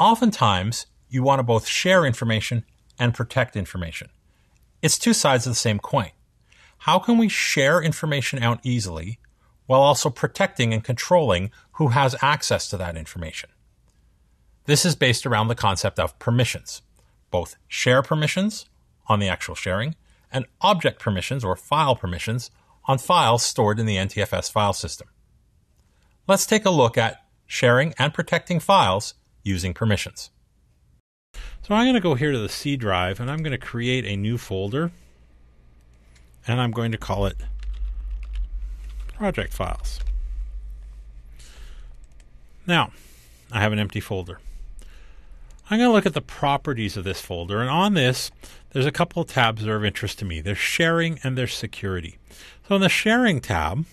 Oftentimes, you want to both share information and protect information. It's two sides of the same coin. How can we share information out easily while also protecting and controlling who has access to that information? This is based around the concept of permissions, both share permissions on the actual sharing and object permissions or file permissions on files stored in the NTFS file system. Let's take a look at sharing and protecting files using permissions. So I'm going to go here to the C drive and I'm going to create a new folder and I'm going to call it project files. Now, I have an empty folder. I'm going to look at the properties of this folder, and on this, there's a couple of tabs that are of interest to me. There's sharing and there's security. So in the sharing tab,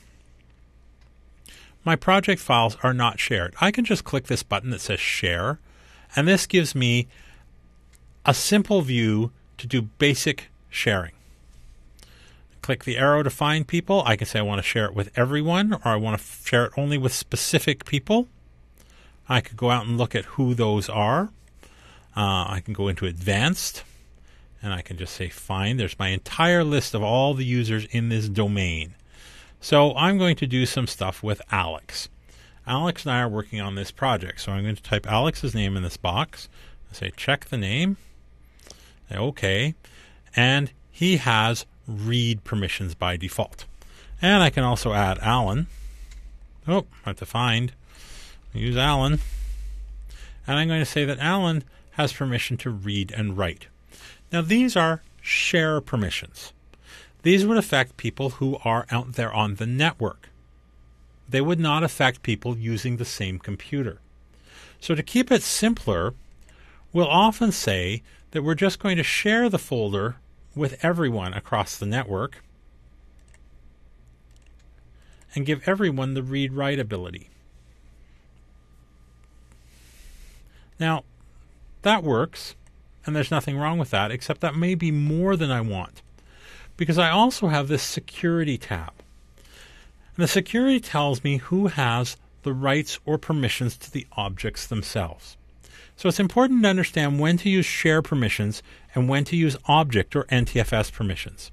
my project files are not shared. I can just click this button that says share, and this gives me a simple view to do basic sharing. Click the arrow to find people. I can say I want to share it with everyone, or I want to share it only with specific people. I could go out and look at who those are. Uh, I can go into advanced and I can just say find. There's my entire list of all the users in this domain. So I'm going to do some stuff with Alex. Alex and I are working on this project. So I'm going to type Alex's name in this box. I say check the name. Okay. And he has read permissions by default. And I can also add Alan. Oh, I have to find. Use Alan. And I'm going to say that Alan has permission to read and write. Now, these are share permissions. These would affect people who are out there on the network. They would not affect people using the same computer. So, to keep it simpler, we'll often say that we're just going to share the folder with everyone across the network and give everyone the read write ability. Now, that works, and there's nothing wrong with that, except that may be more than I want. Because I also have this security tab. And the security tells me who has the rights or permissions to the objects themselves. So it's important to understand when to use share permissions and when to use object or NTFS permissions.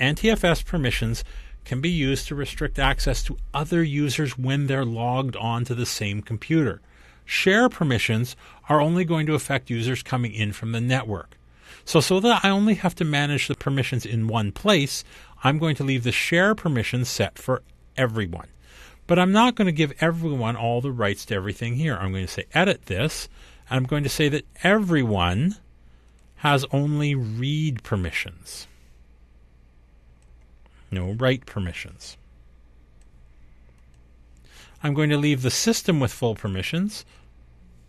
NTFS permissions can be used to restrict access to other users when they're logged on to the same computer. Share permissions are only going to affect users coming in from the network. So, so that I only have to manage the permissions in one place, I'm going to leave the share permissions set for everyone. But I'm not going to give everyone all the rights to everything here. I'm going to say edit this, and I'm going to say that everyone has only read permissions. No write permissions. I'm going to leave the system with full permissions.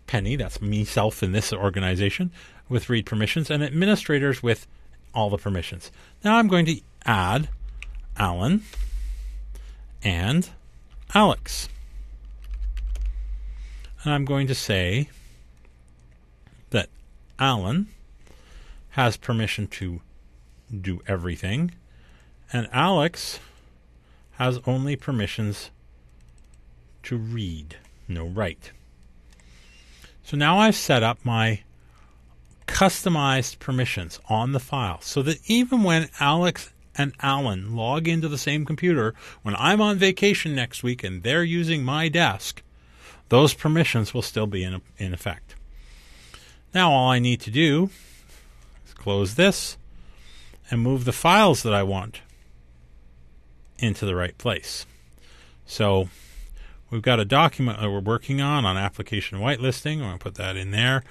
Penny, that's myself in this organization, with read permissions, and administrators with all the permissions. Now I'm going to add Alan and Alex. And I'm going to say that Alan has permission to do everything, and Alex has only permissions to read, no write. So now I've set up my customized permissions on the file so that even when Alex and Alan log into the same computer, when I'm on vacation next week and they're using my desk, those permissions will still be in, in effect. Now all I need to do is close this and move the files that I want into the right place. So We've got a document that we're working on on application whitelisting. I'm going to put that in there.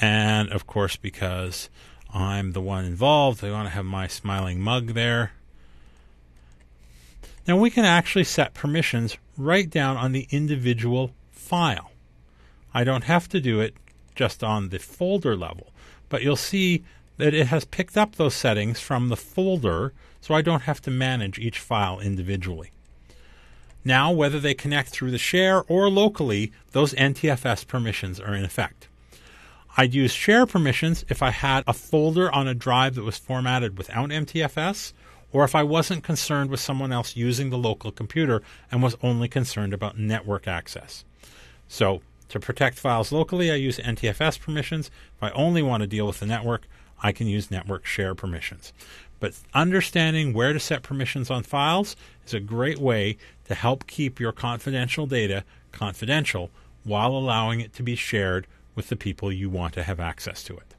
And of course, because I'm the one involved, I want to have my smiling mug there. Now we can actually set permissions right down on the individual file. I don't have to do it just on the folder level, but you'll see that it has picked up those settings from the folder so I don't have to manage each file individually. Now, whether they connect through the share or locally, those NTFS permissions are in effect. I'd use share permissions if I had a folder on a drive that was formatted without NTFS, or if I wasn't concerned with someone else using the local computer and was only concerned about network access. So, To protect files locally, I use NTFS permissions. If I only want to deal with the network, I can use network share permissions. But understanding where to set permissions on files is a great way to help keep your confidential data confidential while allowing it to be shared with the people you want to have access to it.